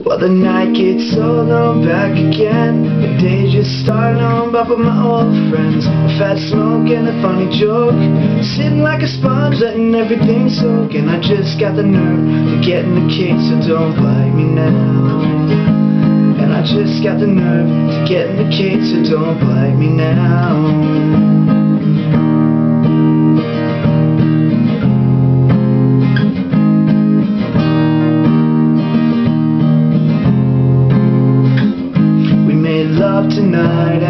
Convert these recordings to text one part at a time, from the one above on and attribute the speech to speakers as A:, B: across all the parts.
A: Well, the night gets old, I'm back again. The day just starting, I'm back with my old friends. A fat smoke and a funny joke. Sitting like a sponge, letting everything soak. And I just got the nerve to get in the case, so don't bite me now. And I just got the nerve to get in the cage, so don't bite me now.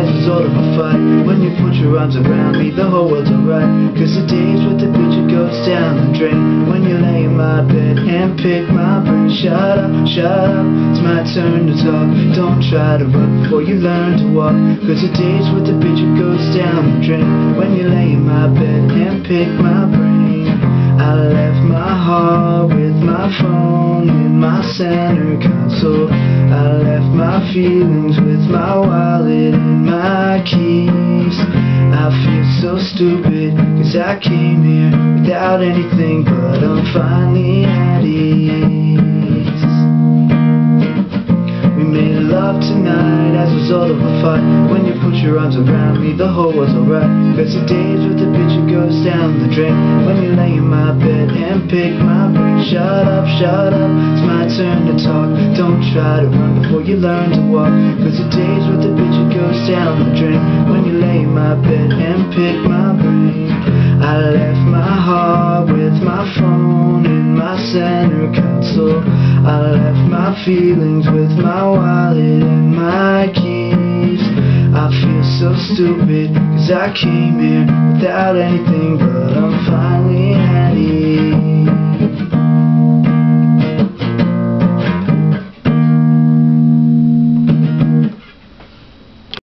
A: As a result of a fight. When you put your arms around me, the whole world's alright. Cause the days with the it goes down the drain. When you lay in my bed and pick my brain. Shut up, shut up, it's my turn to talk. Don't try to run before you learn to walk. Cause the days with the it goes down the drain. When you lay in my bed and pick my brain. I left my heart with my phone in my center console. I left my feelings with my wallet so stupid, cause I came here without anything, but I'm finally at ease. We made love tonight as a result of a fight. When you put your arms around me, the whole was alright. Cause the days with the bitch, it goes down the drain. When you lay in my bed and pick my brain. Shut up, shut up, it's my turn to talk. Don't try to run before you learn to walk. Cause the days with the bitch, it goes down the drain. My bed and pick my brain. I left my heart with my phone in my center console. I left my feelings with my wallet and my keys. I feel so stupid, cause I came here without anything, but